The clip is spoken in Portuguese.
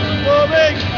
Flamengo!